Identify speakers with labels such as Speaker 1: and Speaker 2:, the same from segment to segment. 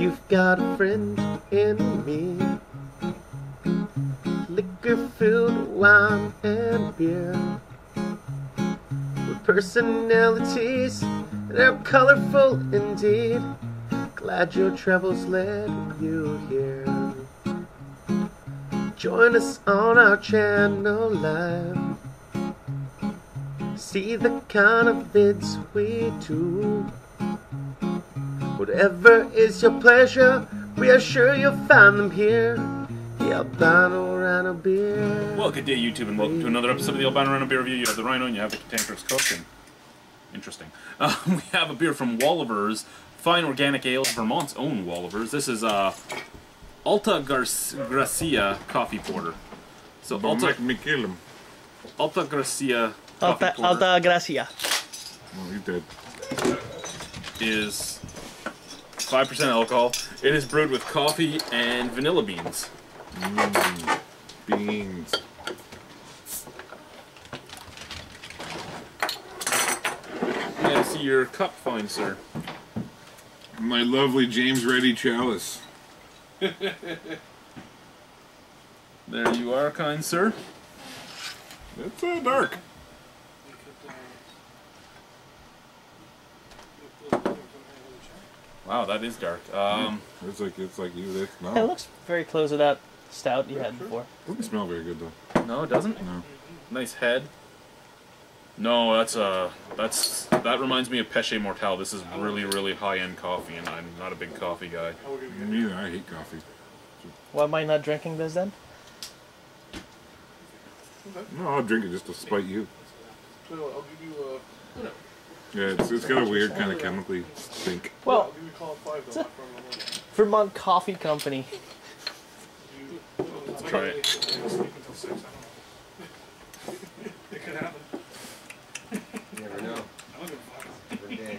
Speaker 1: you've got a friend in me. Liquor filled wine and beer. With personalities that are colorful indeed. Glad your travels led you here. Join us on our channel live. See the kind of vids we do. Whatever is your pleasure, we are sure you'll find them here. The Albino Rhino Beer.
Speaker 2: Well, good day, YouTube, and welcome to another episode of the Albino Rhino Beer Review. You have the Rhino and you have the Cantankerous Cook, and interesting. Uh, we have a beer from Wolaver's Fine Organic Ales, Vermont's own Wolaver's. This is uh, Alta Gar- Gracia Coffee Porter. So Alta,
Speaker 3: Alta McKillum.
Speaker 2: Alta Gracia
Speaker 4: Alta, Alta Gracia.
Speaker 3: Oh, he's dead.
Speaker 2: is 5% alcohol. It is brewed with coffee and vanilla beans.
Speaker 3: Beans.
Speaker 2: May I see your cup, fine sir?
Speaker 3: My lovely James Reddy chalice.
Speaker 2: There you are, kind sir.
Speaker 3: It's uh, dark.
Speaker 2: Wow, that is dark. Um,
Speaker 3: It's like it's like you. It's
Speaker 4: It looks very close to that stout you had before.
Speaker 3: Doesn't smell very good though.
Speaker 2: no, it doesn't.
Speaker 3: No.
Speaker 2: Nice head. No, that's uh, that's that reminds me of Peche Mortel. This is really, really high-end coffee, and I'm not a big coffee guy.
Speaker 3: Me neither. I hate coffee.
Speaker 4: Why am I not drinking this then?
Speaker 3: No, I'll drink it just to spite you.
Speaker 5: So I'll give you uh,
Speaker 3: Yeah, it's, it's got a weird kind of chemically stink.
Speaker 4: Well,
Speaker 5: I'll give you a call at five though. not from the morning.
Speaker 4: Vermont Coffee Company.
Speaker 2: Let's try it.
Speaker 5: Sleep until six. I don't know. it could happen.
Speaker 6: never know.
Speaker 5: I don't give a fuck.
Speaker 6: Every day.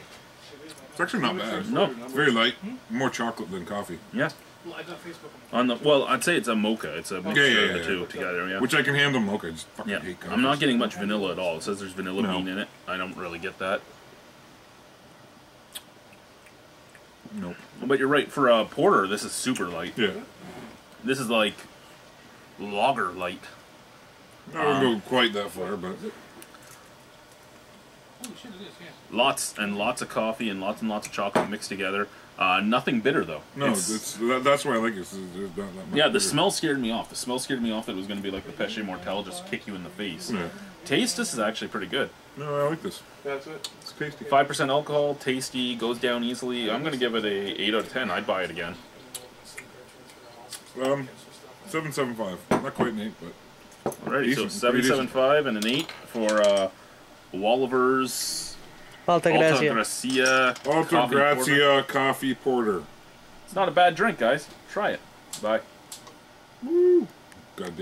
Speaker 3: It's actually not bad.
Speaker 2: No.
Speaker 3: It's very light. More chocolate than coffee.
Speaker 2: Yeah.
Speaker 5: Well,
Speaker 2: On the well, I'd say it's a mocha. It's a mixture
Speaker 3: yeah,
Speaker 2: of the
Speaker 3: yeah,
Speaker 2: two
Speaker 3: yeah.
Speaker 2: together. Yeah.
Speaker 3: Which I can handle mocha. I just fucking
Speaker 2: yeah.
Speaker 3: hate coffee.
Speaker 2: I'm not getting much vanilla at all. It says there's vanilla
Speaker 3: No.
Speaker 2: bean in it. I don't really get that.
Speaker 3: Nope.
Speaker 2: But you're right. For a porter, this is super light.
Speaker 3: Yeah.
Speaker 2: This is like lager light.
Speaker 3: I wouldn't go quite that far, but
Speaker 5: Holy shit, it is. Yeah.
Speaker 2: Lots and lots of coffee and lots and lots of chocolate mixed together. Uh, nothing bitter though.
Speaker 3: no, it's, that, that's why I like it. It's, there's not that much
Speaker 2: yeah, the
Speaker 3: bitter.
Speaker 2: smell scared me off. The smell scared me off. It was going to be like the Peche Mortel, just kick you in the face.
Speaker 3: Yeah.
Speaker 2: Taste, this is actually pretty good.
Speaker 3: No, I like this.
Speaker 5: That's it.
Speaker 3: It's tasty.
Speaker 2: Five percent alcohol, tasty, goes down easily. I'm going to give it a eight out of ten. I'd buy it again.
Speaker 3: Um, seven seven five. Not quite an eight, but
Speaker 2: Alrighty, so
Speaker 3: Decent,
Speaker 2: seven
Speaker 3: pretty
Speaker 2: seven five and an eight for uh, Wolaver's
Speaker 4: Alta
Speaker 2: Alta
Speaker 4: Gracia.
Speaker 2: Gracia.
Speaker 3: Alta
Speaker 2: coffee porter.
Speaker 3: Grazia coffee porter.
Speaker 2: It's not a bad drink, guys. Try it. Bye. Woo.
Speaker 3: Goddamn.